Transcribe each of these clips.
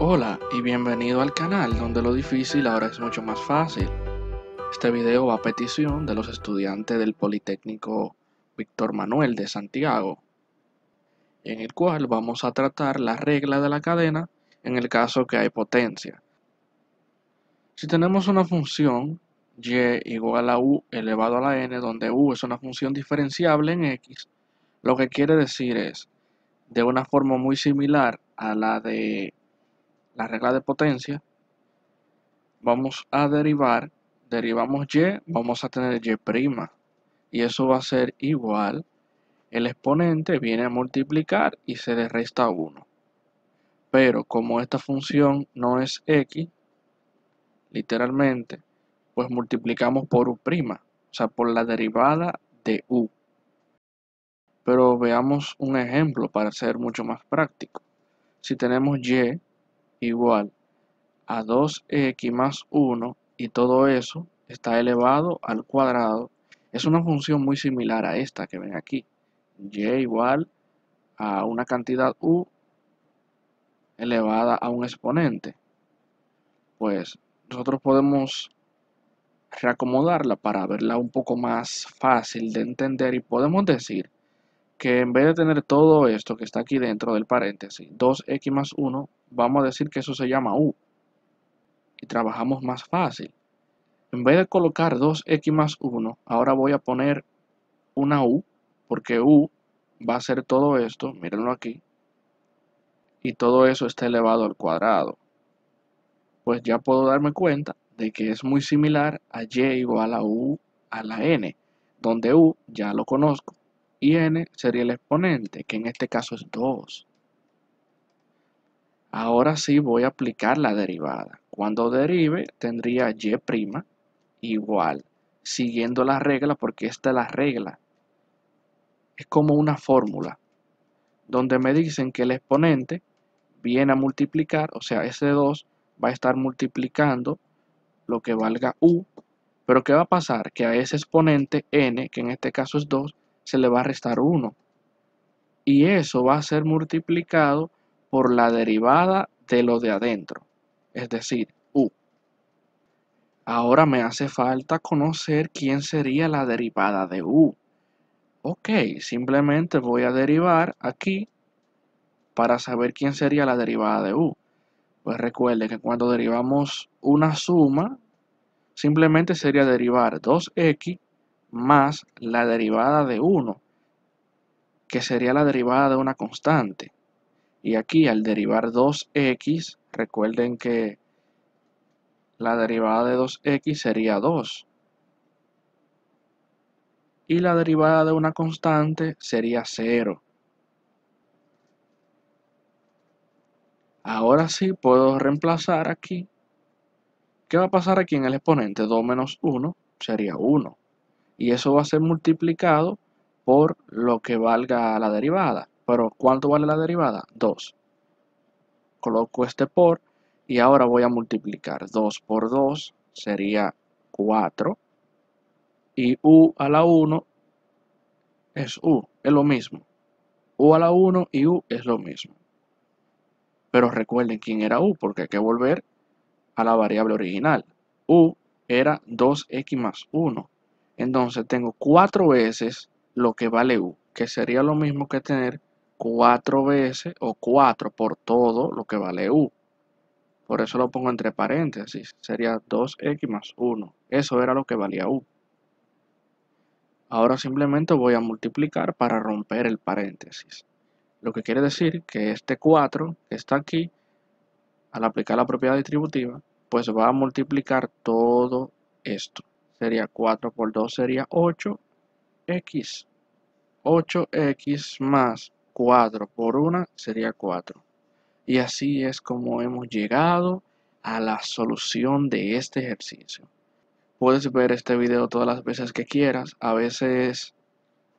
Hola y bienvenido al canal donde lo difícil ahora es mucho más fácil. Este video va a petición de los estudiantes del Politécnico Víctor Manuel de Santiago, en el cual vamos a tratar la regla de la cadena en el caso que hay potencia. Si tenemos una función y igual a u elevado a la n, donde u es una función diferenciable en x, lo que quiere decir es, de una forma muy similar a la de la regla de potencia, vamos a derivar, derivamos y, vamos a tener y', y eso va a ser igual, el exponente viene a multiplicar y se le resta 1. Pero como esta función no es x, literalmente, pues multiplicamos por u', o sea, por la derivada de u. Pero veamos un ejemplo para ser mucho más práctico. Si tenemos y igual a 2x más 1 y todo eso está elevado al cuadrado, es una función muy similar a esta que ven aquí. y igual a una cantidad u elevada a un exponente. Pues nosotros podemos reacomodarla para verla un poco más fácil de entender y podemos decir que en vez de tener todo esto que está aquí dentro del paréntesis, 2x más 1, vamos a decir que eso se llama u. Y trabajamos más fácil. En vez de colocar 2x más 1, ahora voy a poner una u, porque u va a ser todo esto, mírenlo aquí, y todo eso está elevado al cuadrado. Pues ya puedo darme cuenta de que es muy similar a y igual a u a la n, donde u ya lo conozco y n sería el exponente, que en este caso es 2. Ahora sí voy a aplicar la derivada. Cuando derive tendría y' igual, siguiendo la regla porque esta es la regla. Es como una fórmula, donde me dicen que el exponente viene a multiplicar, o sea, ese 2 va a estar multiplicando lo que valga u, pero ¿qué va a pasar? Que a ese exponente n, que en este caso es 2, se le va a restar 1. Y eso va a ser multiplicado por la derivada de lo de adentro, es decir, u. Ahora me hace falta conocer quién sería la derivada de u. Ok, simplemente voy a derivar aquí para saber quién sería la derivada de u. Pues recuerde que cuando derivamos una suma, simplemente sería derivar 2x más la derivada de 1, que sería la derivada de una constante. Y aquí al derivar 2x, recuerden que la derivada de 2x sería 2. Y la derivada de una constante sería 0. Ahora sí puedo reemplazar aquí. ¿Qué va a pasar aquí en el exponente? 2 menos 1 sería 1 y eso va a ser multiplicado por lo que valga la derivada. Pero ¿cuánto vale la derivada? 2. Coloco este por y ahora voy a multiplicar. 2 por 2 sería 4 y u a la 1 es u, es lo mismo. u a la 1 y u es lo mismo. Pero recuerden quién era u porque hay que volver a la variable original. u era 2x más 1 entonces tengo cuatro veces lo que vale u, que sería lo mismo que tener cuatro veces o 4 por todo lo que vale u. Por eso lo pongo entre paréntesis. Sería 2x más 1. Eso era lo que valía u. Ahora simplemente voy a multiplicar para romper el paréntesis. Lo que quiere decir que este 4 que está aquí, al aplicar la propiedad distributiva, pues va a multiplicar todo esto sería 4 por 2 sería 8x. 8x más 4 por 1 sería 4. Y así es como hemos llegado a la solución de este ejercicio. Puedes ver este video todas las veces que quieras. A veces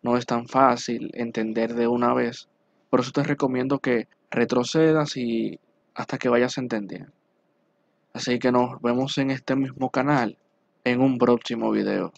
no es tan fácil entender de una vez. Por eso te recomiendo que retrocedas y hasta que vayas entendiendo. Así que nos vemos en este mismo canal en un próximo video.